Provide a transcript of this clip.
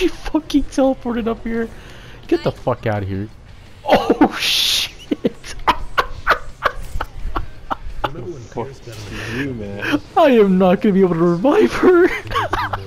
she fucking teleported up here. Get the fuck out of here. Oh shit! I am not gonna be able to revive her.